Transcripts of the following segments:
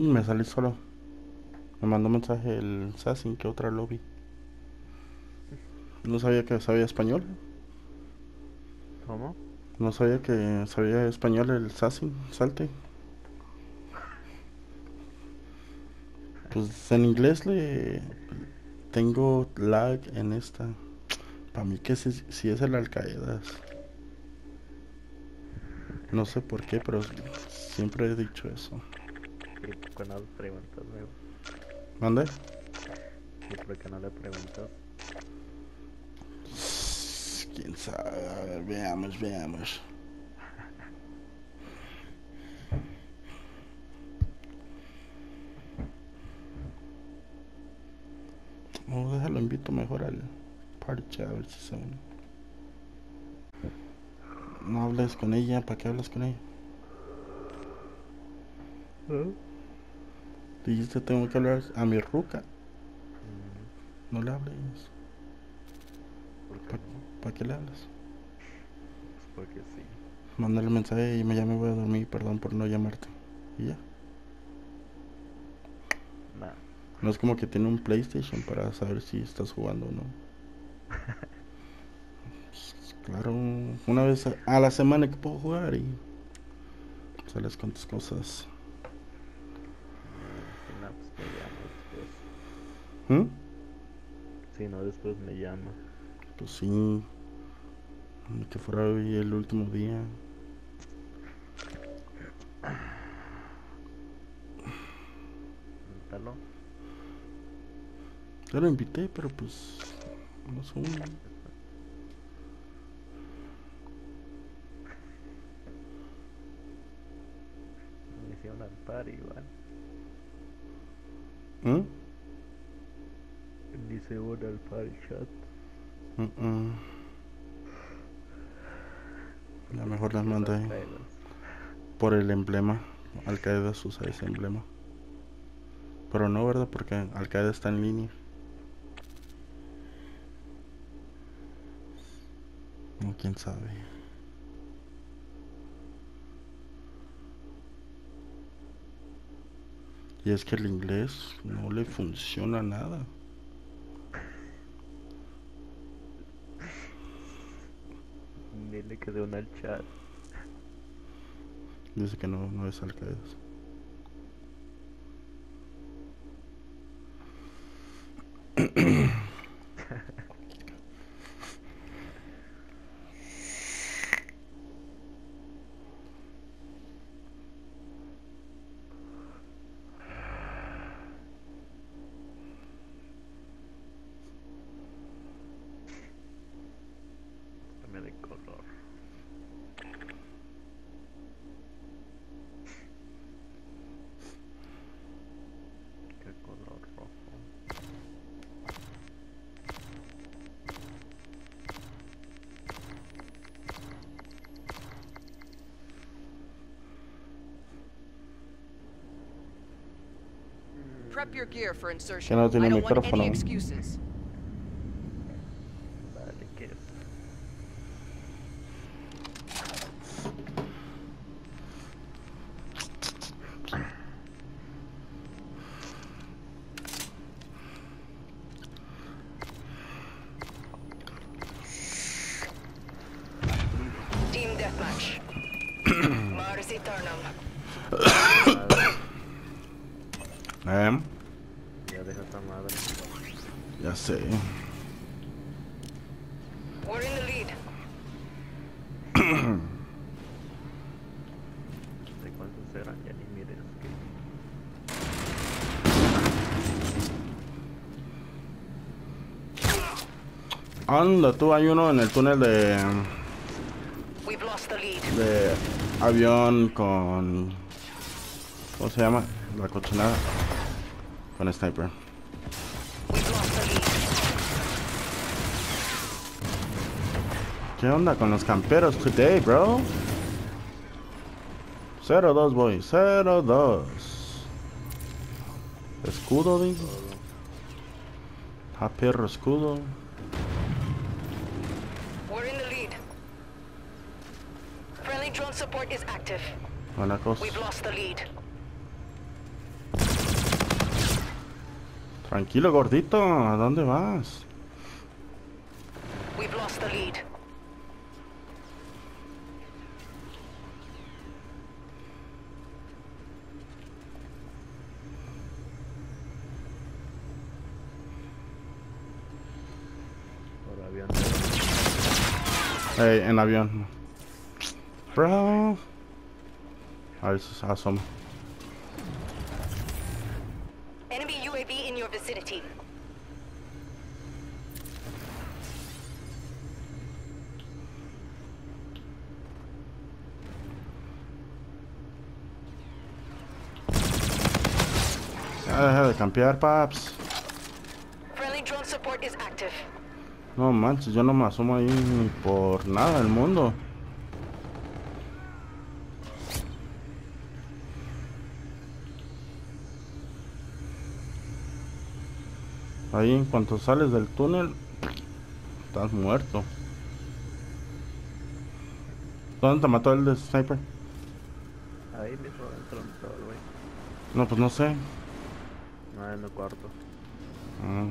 Mm, Me salí solo. Me mandó mensaje el Sassin que otra lobby. No sabía que sabía español. ¿Cómo? No sabía que sabía español el Sassin. Salte. Pues en inglés le tengo lag en esta. Para mí que si, si es el Alcaedas. No sé por qué, pero siempre he dicho eso. ¿Y por qué no le preguntas, amigo? ¿Mande? ¿Y por qué no le preguntas? Quién sabe, a ver, veamos, veamos. Vamos a dejarlo invito mejor al party chat a ver si se une. No hables con ella, ¿para qué hablas con ella? Dijiste tengo que hablar a mi ruca, Mm, no le hables. ¿Por qué Pa- no? ¿Para qué le hablas? Pues porque sí. Mándale el mensaje y me ya me voy a dormir, perdón por no llamarte. Y ya. Nah. No es como que tiene un PlayStation para saber si estás jugando o no. Pues, claro, una vez a- a la semana que puedo jugar y sales con tus cosas. Si no, pues me llama después. ¿Mm? Si no, después me llama. Pues sí. Que fuera hoy el último día. Invítalo. Yo lo invité, pero pues no sé. Me hicieron al party, igual. ¿Mm? Dice uno al. La mejor las mandé Al-Qaeda. por el emblema. Al Qaeda usa ese emblema. Pero no, ¿verdad? Porque Al Qaeda está en línea. Quién sabe. Y es que el inglés no le funciona nada. Que de una al chat. Dice que no, no es Al Qaeda. Prep your gear for insertion. Que no tiene I don't want micrófono. any excuses. Anda, tú hay uno en el túnel de, de avión con... ¿Cómo se llama? La cochinada. Con sniper. ¿Qué onda con los camperos today, bro? 0-2, boy. 0-2. Escudo, digo. A perro escudo. We're in the lead. Friendly drone support is active. Buena cosa. We've lost the lead. Tranquilo, gordito. ¿A dónde vas? We've lost the lead. Por avión. Ey, en avión. Bro. A ver si se asoma. Enemy UAV in your vicinity. Deja de campear, paps. Friendly drone support is active. No manches, yo no me asomo ahí ni por nada del mundo. Ahí en cuanto sales del túnel, estás muerto. ¿Dónde te mató el de sniper? Ahí mismo dentro del todo el güey. No, pues no sé. No, en el cuarto. Ah.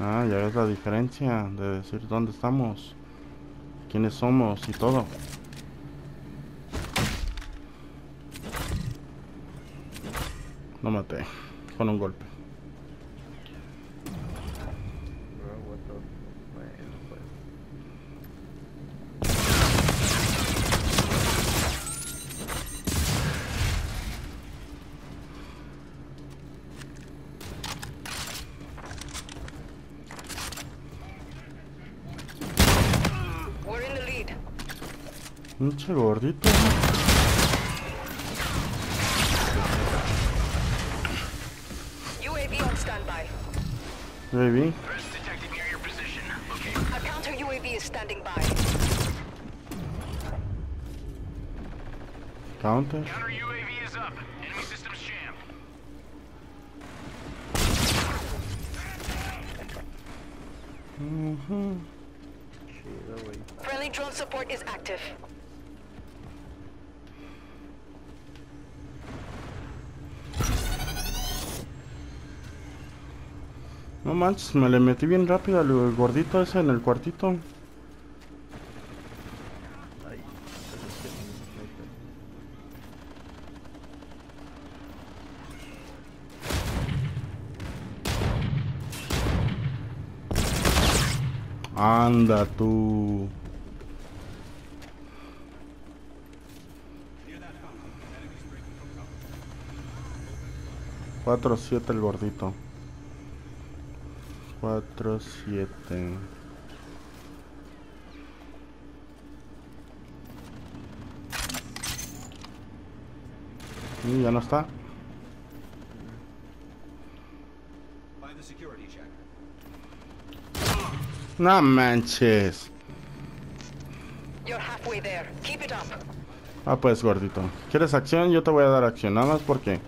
Ah, ya ves la diferencia de decir dónde estamos, quiénes somos y todo. Lo maté con un golpe. Pinche gordito. UAV on standby. Baby. A counter UAV is standing by. Counter. Counter UAV is up. Enemy systems jammed. Mm-hmm. Ujú. Chido. Friendly drone support is active. No manches, me le metí bien rápido al gordito ese en el cuartito. Anda tú. Cuatro siete el gordito. Cuatro siete. Y ya no está. No manches. Ah, pues gordito. ¿Quieres acción? Yo te voy a dar acción. Nada más porque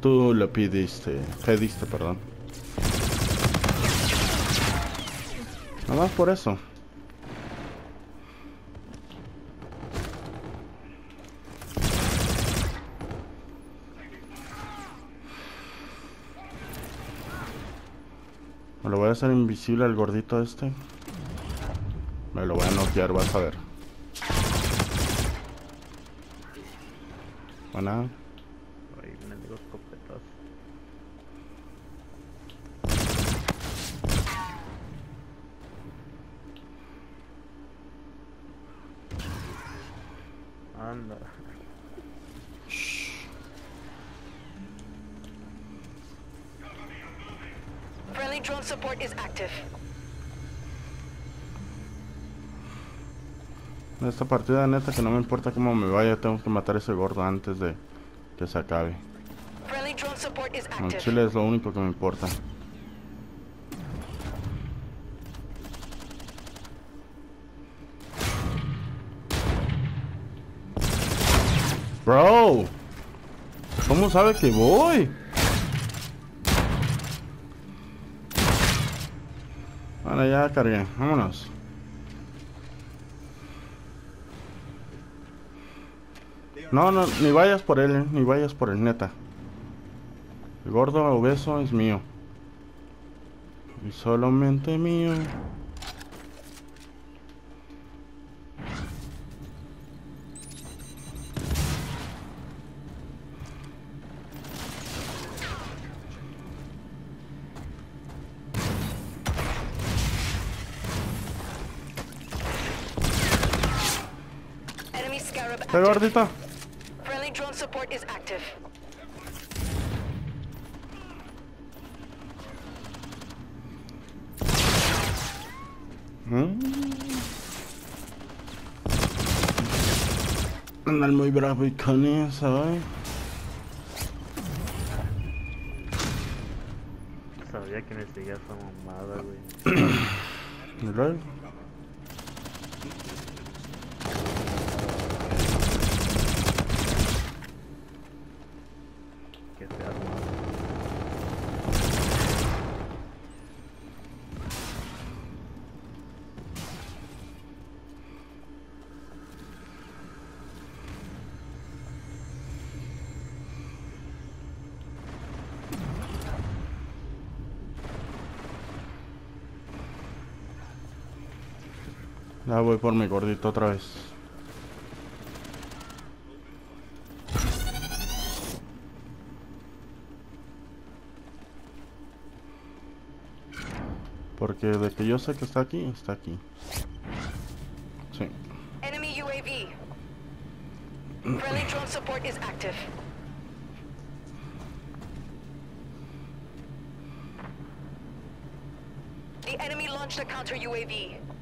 tú lo pidiste. Pediste, perdón. Más por eso. Me lo voy a hacer invisible al gordito este. Me lo voy a noquear, vas a ver. Buena. Ahí vienen los escopetas. Anda. Friendly drone support is active. En esta partida neta que no me importa cómo me vaya, tengo que matar a ese gordo antes de que se acabe. Active. Chile es lo único que me importa. Bro, ¿cómo sabe que voy? Bueno, ya cargué, vámonos. No, no, ni vayas por él, eh, ni vayas por el neta. El gordo obeso es mío. Y solamente mío. Friendly drone support is active. ¿Mm? Muy bravo y con eso, ¿eh? Sabía que me seguía esa mamada, güey. Y luego, Que se armaba. Ya voy por mi gordito otra vez. Porque de que yo sé que está aquí, está aquí. Sí. Enemy UAV. Friendly drone support is active. The enemy launched a counter UAV.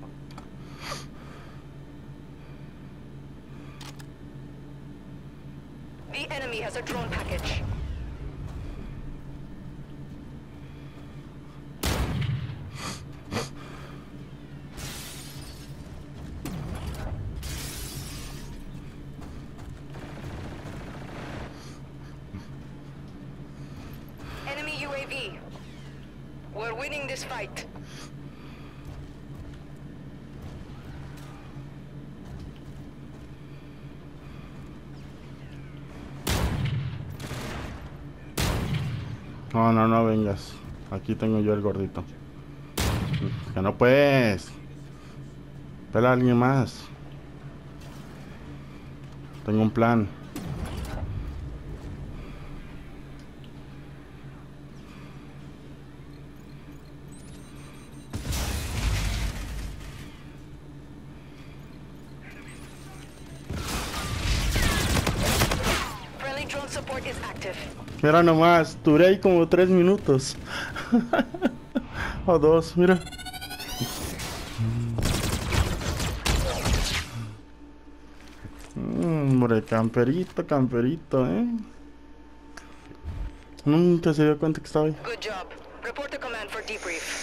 Package. Enemy UAV. We're winning this fight. No, no, no vengas. Aquí tengo yo el gordito. Que no puedes. Pela a alguien más. Tengo un plan. Mira nomás, duré ahí como tres minutos. o dos, mira. Mm, Hombre, camperito, camperito, eh. Nunca se dio cuenta que estaba ahí. Good job. Report to command for debrief.